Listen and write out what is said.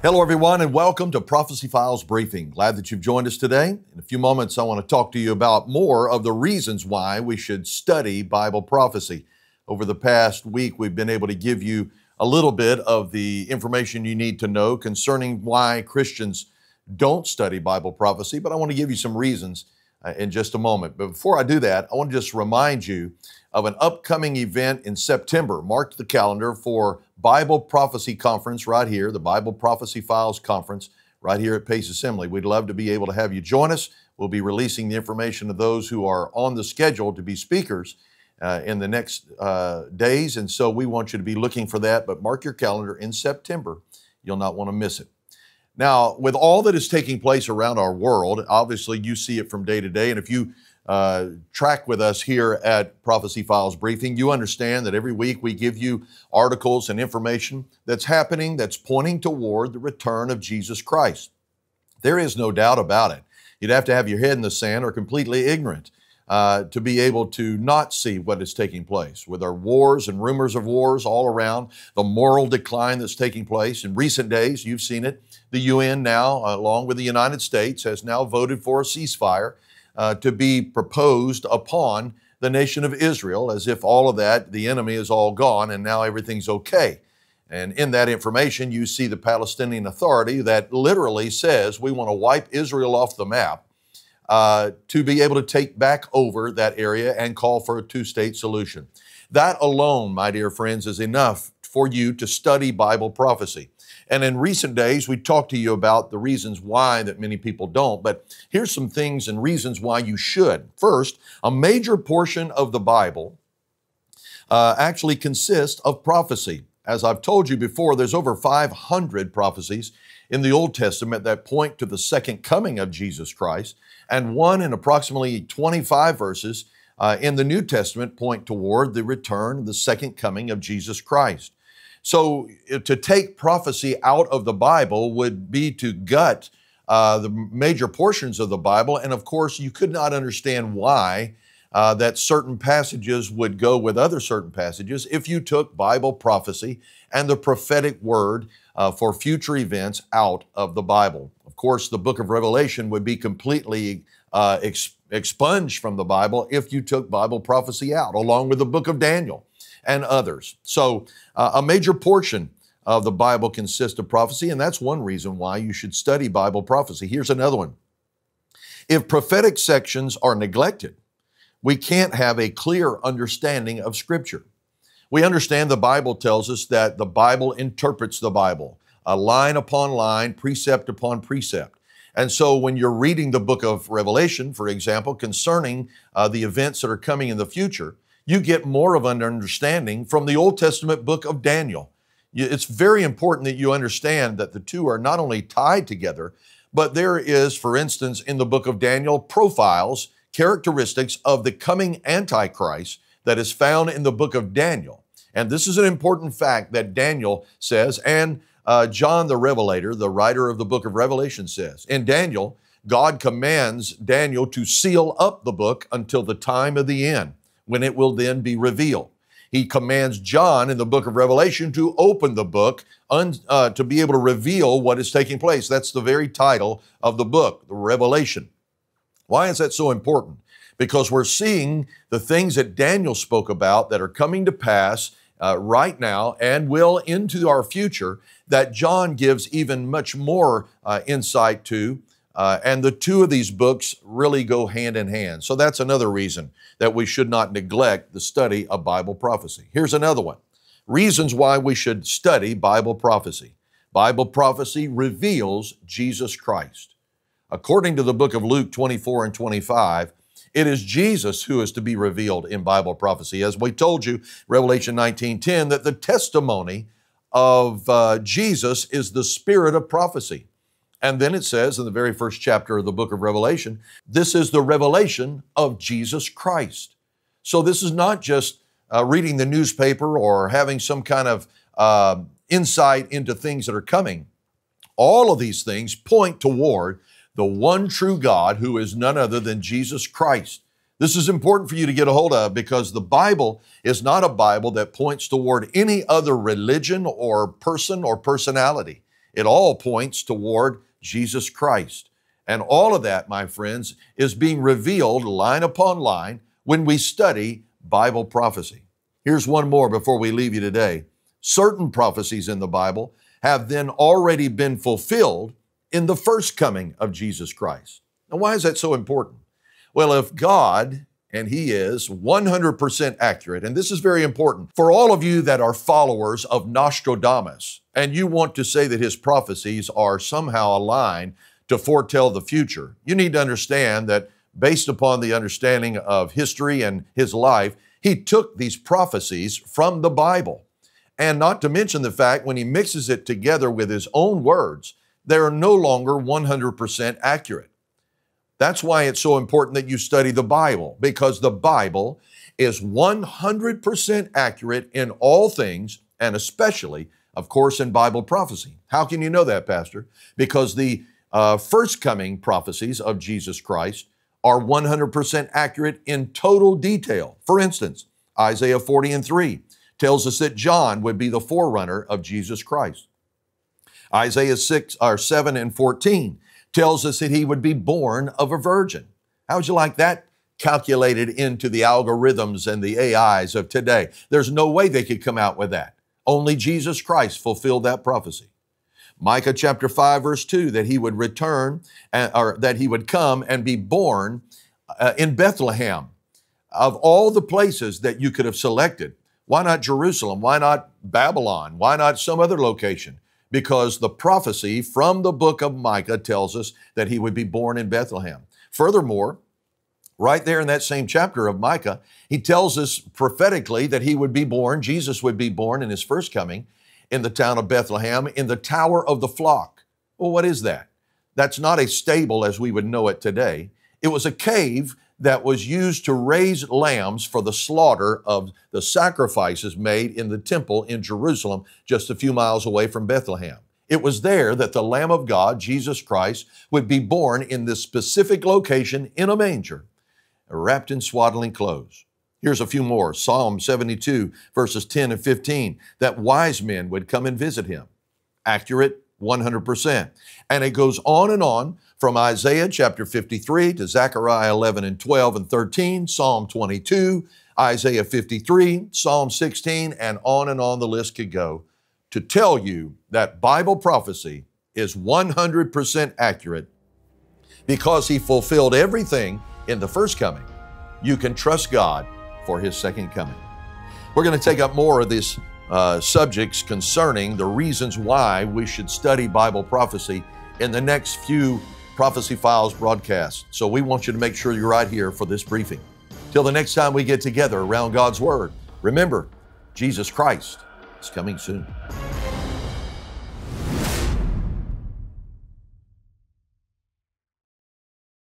Hello, everyone, and welcome to Prophecy Files Briefing. Glad that you've joined us today. In a few moments, I want to talk to you about more of the reasons why we should study Bible prophecy. Over the past week, we've been able to give you a little bit of the information you need to know concerning why Christians don't study Bible prophecy, but I want to give you some reasons uh, in just a moment. But before I do that, I want to just remind you of an upcoming event in September. Mark the calendar for Bible Prophecy Conference right here, the Bible Prophecy Files Conference right here at Pace Assembly. We'd love to be able to have you join us. We'll be releasing the information of those who are on the schedule to be speakers uh, in the next uh, days. And so we want you to be looking for that. But mark your calendar in September. You'll not want to miss it. Now, with all that is taking place around our world, obviously you see it from day to day. And if you uh, track with us here at Prophecy Files Briefing, you understand that every week we give you articles and information that's happening that's pointing toward the return of Jesus Christ. There is no doubt about it. You'd have to have your head in the sand or completely ignorant uh, to be able to not see what is taking place with our wars and rumors of wars all around, the moral decline that's taking place. In recent days, you've seen it. The UN now, along with the United States, has now voted for a ceasefire uh, to be proposed upon the nation of Israel, as if all of that, the enemy is all gone and now everything's okay. And in that information, you see the Palestinian Authority that literally says we want to wipe Israel off the map uh, to be able to take back over that area and call for a two state solution. That alone, my dear friends, is enough for you to study Bible prophecy. And in recent days, we talked to you about the reasons why that many people don't, but here's some things and reasons why you should. First, a major portion of the Bible uh, actually consists of prophecy. As I've told you before, there's over 500 prophecies in the Old Testament that point to the second coming of Jesus Christ, and one in approximately 25 verses uh, in the New Testament point toward the return, the second coming of Jesus Christ. So uh, to take prophecy out of the Bible would be to gut uh, the major portions of the Bible. And of course, you could not understand why uh, that certain passages would go with other certain passages if you took Bible prophecy and the prophetic word uh, for future events out of the Bible. Of course, the book of Revelation would be completely uh, expunged from the Bible if you took Bible prophecy out, along with the book of Daniel and others. So, uh, a major portion of the Bible consists of prophecy, and that's one reason why you should study Bible prophecy. Here's another one. If prophetic sections are neglected, we can't have a clear understanding of Scripture. We understand the Bible tells us that the Bible interprets the Bible, a line upon line, precept upon precept. And so when you're reading the book of Revelation, for example, concerning uh, the events that are coming in the future, you get more of an understanding from the Old Testament book of Daniel. It's very important that you understand that the two are not only tied together, but there is, for instance, in the book of Daniel, profiles, characteristics of the coming Antichrist that is found in the book of Daniel. And this is an important fact that Daniel says, and uh, John the Revelator, the writer of the book of Revelation, says. In Daniel, God commands Daniel to seal up the book until the time of the end when it will then be revealed. He commands John in the book of Revelation to open the book uh, to be able to reveal what is taking place. That's the very title of the book, the Revelation. Why is that so important? Because we're seeing the things that Daniel spoke about that are coming to pass uh, right now and will into our future that John gives even much more uh, insight to. Uh, and the two of these books really go hand in hand. So that's another reason that we should not neglect the study of Bible prophecy. Here's another one reasons why we should study Bible prophecy. Bible prophecy reveals Jesus Christ. According to the book of Luke 24 and 25, it is Jesus who is to be revealed in Bible prophecy. As we told you, Revelation 19:10, that the testimony of uh, Jesus is the spirit of prophecy. And then it says in the very first chapter of the book of Revelation, this is the revelation of Jesus Christ. So this is not just uh, reading the newspaper or having some kind of uh, insight into things that are coming. All of these things point toward the one true God who is none other than Jesus Christ. This is important for you to get a hold of because the Bible is not a Bible that points toward any other religion or person or personality. It all points toward Jesus Christ. And all of that, my friends, is being revealed line upon line when we study Bible prophecy. Here's one more before we leave you today. Certain prophecies in the Bible have then already been fulfilled in the first coming of Jesus Christ. Now, why is that so important? Well, if God, and He is 100% accurate, and this is very important for all of you that are followers of Nostradamus, and you want to say that his prophecies are somehow aligned to foretell the future, you need to understand that based upon the understanding of history and his life, he took these prophecies from the Bible. And not to mention the fact when he mixes it together with his own words, they are no longer 100% accurate. That's why it's so important that you study the Bible, because the Bible is 100% accurate in all things, and especially, of course, in Bible prophecy. How can you know that, Pastor? Because the uh, first coming prophecies of Jesus Christ are 100% accurate in total detail. For instance, Isaiah 40 and 3 tells us that John would be the forerunner of Jesus Christ. Isaiah 6 or 7 and 14 tells us that he would be born of a virgin. How would you like that calculated into the algorithms and the AIs of today? There's no way they could come out with that. Only Jesus Christ fulfilled that prophecy. Micah chapter 5 verse 2 that he would return uh, or that he would come and be born uh, in Bethlehem. Of all the places that you could have selected, why not Jerusalem? Why not Babylon? Why not some other location? Because the prophecy from the book of Micah tells us that he would be born in Bethlehem. Furthermore, right there in that same chapter of Micah, he tells us prophetically that he would be born, Jesus would be born in his first coming in the town of Bethlehem in the Tower of the Flock. Well, what is that? That's not a stable as we would know it today. It was a cave that was used to raise lambs for the slaughter of the sacrifices made in the temple in Jerusalem, just a few miles away from Bethlehem. It was there that the Lamb of God, Jesus Christ, would be born in this specific location in a manger, wrapped in swaddling clothes. Here's a few more Psalm 72, verses 10 and 15, that wise men would come and visit him. Accurate, 100%. And it goes on and on from Isaiah chapter 53 to Zechariah 11 and 12 and 13, Psalm 22, Isaiah 53, Psalm 16, and on and on the list could go to tell you that Bible prophecy is 100% accurate because he fulfilled everything in the first coming. You can trust God for his second coming. We're going to take up more of these uh, subjects concerning the reasons why we should study Bible prophecy in the next few Prophecy Files broadcasts. So we want you to make sure you're right here for this briefing. Till the next time we get together around God's Word, remember, Jesus Christ is coming soon.